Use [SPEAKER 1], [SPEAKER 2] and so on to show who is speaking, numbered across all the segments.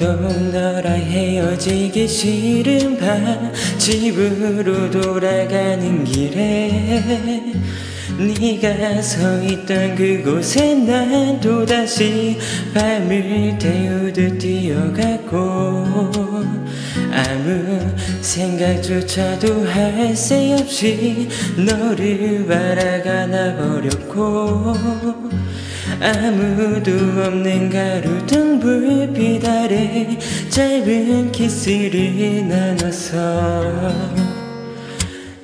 [SPEAKER 1] 유독 너랑 헤어지기 싫은 밤 집으로 돌아가는 길에 네가 서 있던 그곳에 난 또다시 밤을 태우듯 뛰어갔고 아무 생각조차도 할 새 없이 너를 바라가 나 버렸고 아무도 없는 가로등 불빛 아래 짧은 키스를 나눴어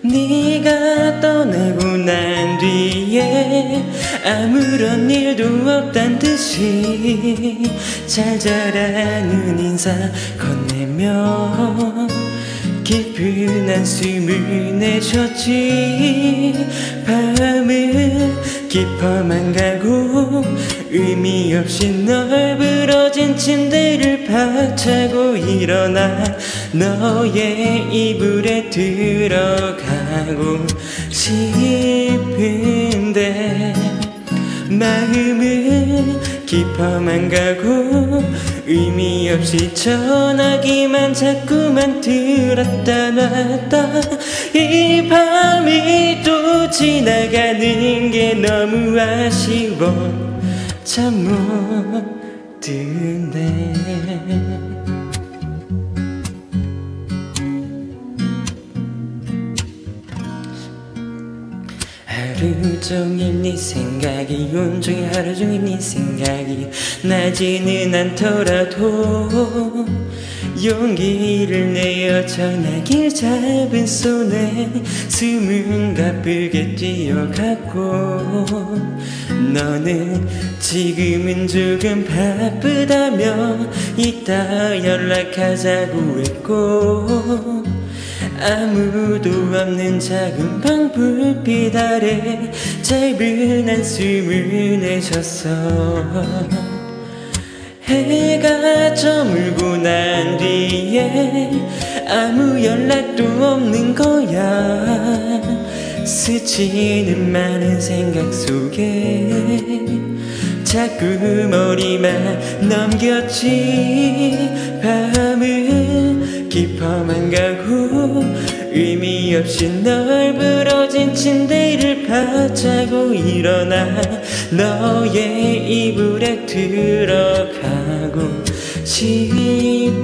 [SPEAKER 1] 네가 떠나고 난 뒤에 아무런 일도 없단 듯이 잘 자라는 인사 건네며 깊은 한숨을 내쉬었지. 밤은 깊어만 가고 의미 없이 널브러진 침대를 박차고 일어나 너의 이불에 들어가고 싶은데 마음은 깊어만 가고 의미 없이 전화기만 자꾸만 들었다 놨다. 이 밤이 또 지나가는 게 너무 아쉬워. 참못 드네 하루 종일 네 생각이 온종일 하루 종일 네 생각이 나지는 않더라도 용기를 내어 전화길 잡은 손에 숨은 가쁘게 뛰어갔고 너는 지금은 조금 바쁘다며 이따 연락하자고 했고 아무도 없는 작은 방 불빛 아래 짧은 한숨을 내셨어. 해가 저물고 난 뒤에 아무 연락도 없는 거야. 스치는 많은 생각 속에 자꾸 머리만 넘겼지. 밤은 깊어만 가고 의미 없이 널브러진 침대를 박차고 일어나 너의 이불에 들어가고 싶은데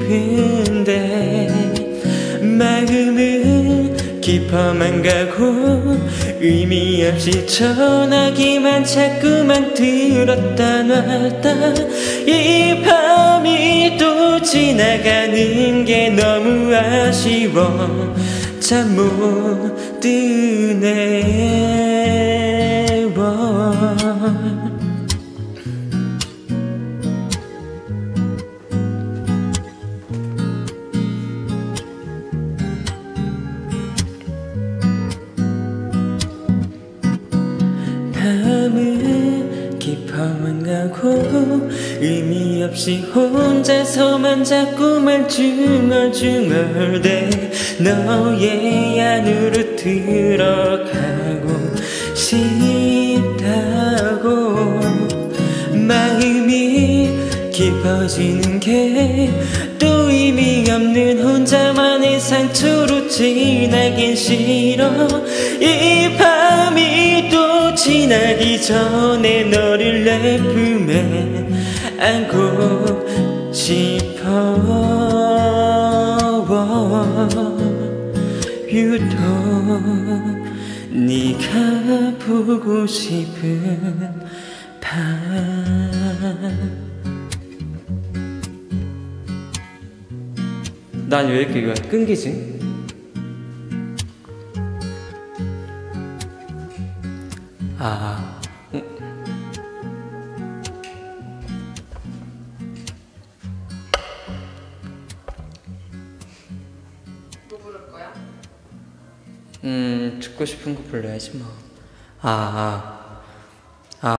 [SPEAKER 1] 마음은 깊어만 가고 의미 없이 전화기만 자꾸만 들었다 놨다. 이 밤이 또 지나가는 게 너무 아쉬워 잠못 드네 깊어만 가고 의미 없이 혼자서만 자꾸만 중얼중얼대 너의 안으로 들어가고 싶다고. 마음이 깊어지는 게 또 의미 없는 혼자만의 상처로 지나긴 싫어. 이 밤이 또 지나기 전에 너를 내 품에 안고 싶어 유독 네가 보고 싶은 밤난 왜 이렇게 끊기지? 아, 음.
[SPEAKER 2] 뭐 부를 거야?
[SPEAKER 1] 음, 듣고 싶은 거 불러야지 뭐. 아,